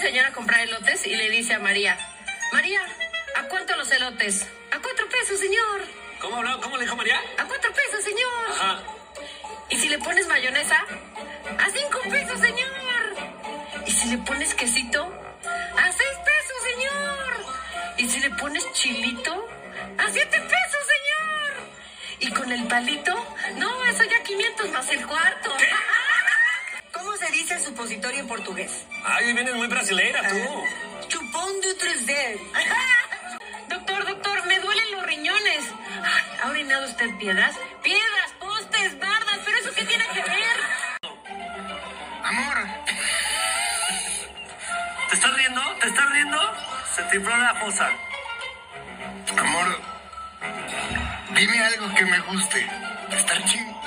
señor a comprar elotes y le dice a María, María, ¿a cuánto los elotes? A cuatro pesos, señor. ¿Cómo habló? ¿Cómo le dijo María? A cuatro pesos, señor. Ajá. ¿Y si le pones mayonesa? A cinco pesos, señor. ¿Y si le pones quesito? A seis pesos, señor. ¿Y si le pones chilito? A siete pesos, señor. ¿Y con el palito? No, eso ya 500 más el cuarto. ¿Cómo dice supositorio en portugués? Ay, vienes muy brasileira tú. Chupón de 3D. Doctor, doctor, me duelen los riñones. Ay, ¿Ha orinado usted piedras? Piedras, postes, bardas, pero eso qué tiene que ver. Amor, ¿Te estás riendo? ¿Te estás riendo? Se te infló la fosa. amor, dime algo que me guste. Estar chingando.